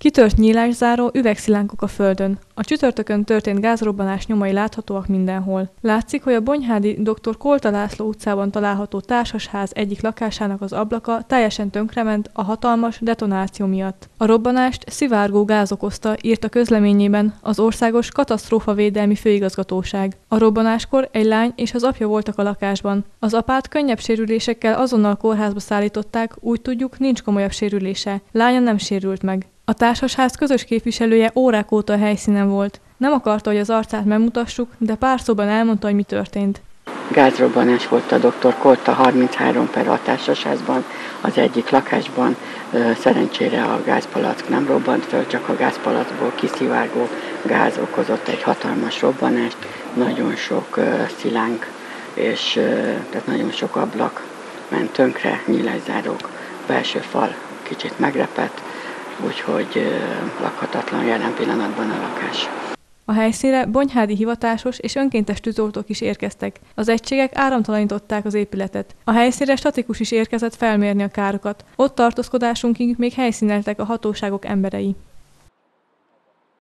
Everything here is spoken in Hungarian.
Kitört nyílászáró, üvegszilánkok a földön. A csütörtökön történt gázrobbanás nyomai láthatóak mindenhol. Látszik, hogy a Bonyhádi dr. Kolta László utcában található társasház egyik lakásának az ablaka teljesen tönkrement a hatalmas detonáció miatt. A robbanást szivárgó gáz okozta, írt a közleményében az Országos Katasztrófavédelmi Főigazgatóság. A robbanáskor egy lány és az apja voltak a lakásban. Az apát könnyebb sérülésekkel azonnal kórházba szállították, úgy tudjuk, nincs komolyabb sérülése. Lánya nem sérült meg. A társasház közös képviselője órák óta a helyszínen volt. Nem akarta, hogy az arcát megmutassuk, de pár szóban elmondta, hogy mi történt. Gázrobbanás volt a dr. Kolta 33 per a társasházban, az egyik lakásban. Szerencsére a gázpalack nem robbant föl, csak a gázpalackból kiszivárgó gáz okozott egy hatalmas robbanást, nagyon sok szilánk és tehát nagyon sok ablak ment tönkre, nyílászárók, belső fal kicsit megrepett, úgyhogy lakhatatlan jelen pillanatban a lakás. A helyszínre bonyhádi hivatásos és önkéntes tűzoltók is érkeztek. Az egységek áramtalanították az épületet. A helyszínre statikus is érkezett felmérni a károkat. Ott tartózkodásunkig még helyszíneltek a hatóságok emberei.